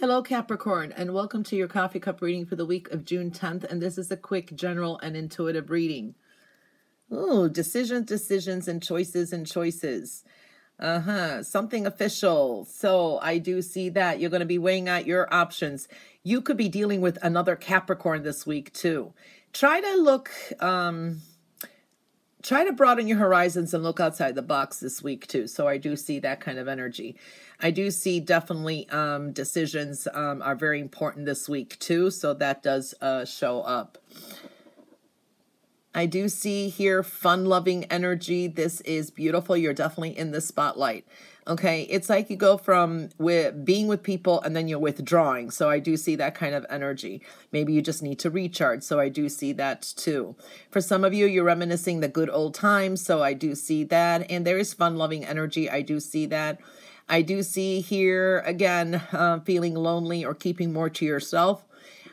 Hello, Capricorn, and welcome to your coffee cup reading for the week of June 10th. And this is a quick, general, and intuitive reading. Oh, decisions, decisions, and choices and choices. Uh huh. Something official. So I do see that you're going to be weighing out your options. You could be dealing with another Capricorn this week, too. Try to look, um, try to broaden your horizons and look outside the box this week too. So i do see that kind of energy. I do see definitely um decisions um are very important this week too. So that does uh show up I do see here fun loving energy. This is beautiful. You're definitely in the spotlight. Okay. It's like you go from with being with people and then you're withdrawing. So I do see that kind of energy. Maybe you just need to recharge. So I do see that too. For some of you, you're reminiscing the good old times. So I do see that. And there is fun loving energy. I do see that. I do see here again, uh, feeling lonely or keeping more to yourself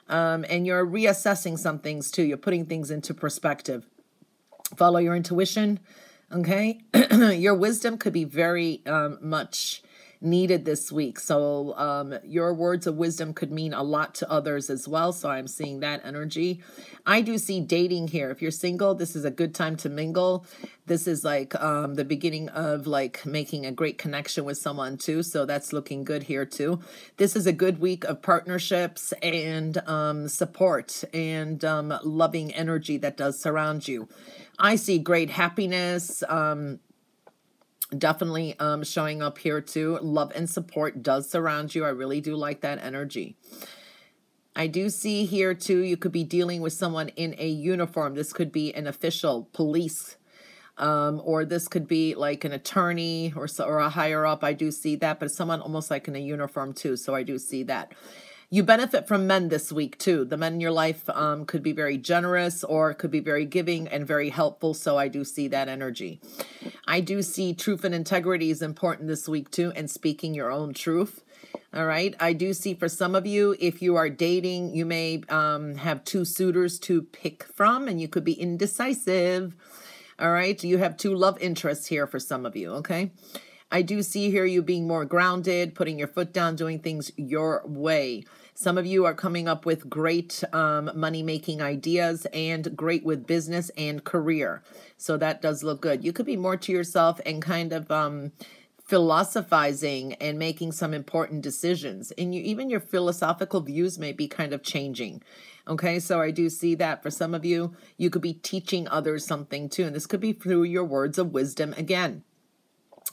um, and you're reassessing some things too. You're putting things into perspective. Follow your intuition. Okay. your wisdom could be very um, much needed this week. So um, your words of wisdom could mean a lot to others as well. So I'm seeing that energy. I do see dating here. If you're single, this is a good time to mingle. This is like um, the beginning of like making a great connection with someone too. So that's looking good here too. This is a good week of partnerships and um, support and um, loving energy that does surround you. I see great happiness. Um, definitely um, showing up here too. Love and support does surround you. I really do like that energy. I do see here too, you could be dealing with someone in a uniform. This could be an official, police, um, or this could be like an attorney or, so, or a higher up. I do see that, but someone almost like in a uniform too. So I do see that. You benefit from men this week too. The men in your life um, could be very generous or could be very giving and very helpful. So I do see that energy. I do see truth and integrity is important this week too, and speaking your own truth. All right. I do see for some of you, if you are dating, you may um, have two suitors to pick from, and you could be indecisive. All right. You have two love interests here for some of you. Okay. I do see here you being more grounded, putting your foot down, doing things your way. Some of you are coming up with great um, money making ideas and great with business and career. So that does look good. You could be more to yourself and kind of um, philosophizing and making some important decisions. And you, even your philosophical views may be kind of changing. Okay, so I do see that for some of you, you could be teaching others something too. And this could be through your words of wisdom again.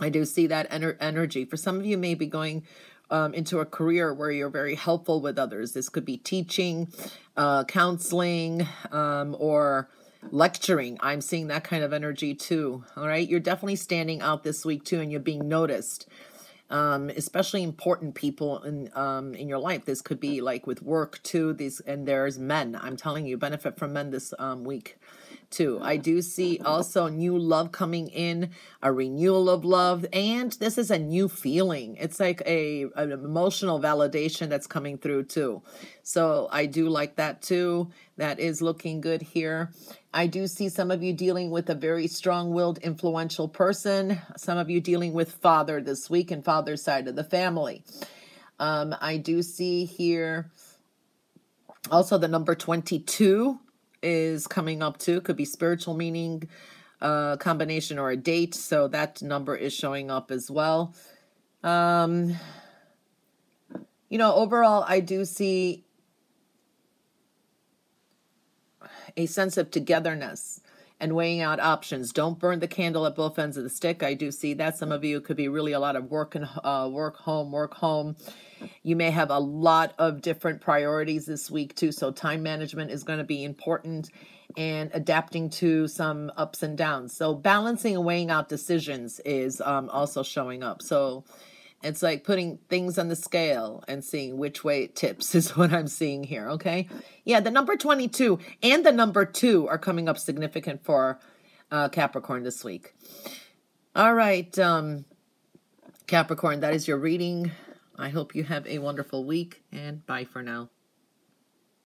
I do see that ener- energy. For some of you, may be going um, into a career where you're very helpful with others. This could be teaching, uh, counseling, um, or lecturing. I'm seeing that kind of energy too. All right. You're definitely standing out this week too, and you're being noticed. Um, especially important people in um, in your life. This could be like with work too. These and there's men. I'm telling you, benefit from men this um, week too. I do see also new love coming in, a renewal of love, and this is a new feeling. It's like a an emotional validation that's coming through too. So I do like that too. That is looking good here. I do see some of you dealing with a very strong-willed, influential person. Some of you dealing with father this week and father's side of the family. Um, I do see here also the number 22 is coming up too. Could be spiritual meaning, uh, combination, or a date. So that number is showing up as well. Um, you know, overall, I do see a sense of togetherness and weighing out options. Don't burn the candle at both ends of the stick. I do see that. Some of you could be really a lot of work and uh, work home, work home. You may have a lot of different priorities this week too. So time management is going to be important and adapting to some ups and downs. So balancing and weighing out decisions is um, also showing up. So it's like putting things on the scale and seeing which way it tips is what I'm seeing here. Okay. Yeah. The number 22 and the number two are coming up significant for uh, Capricorn this week. All right. Um, Capricorn, that is your reading. I hope you have a wonderful week and bye for now.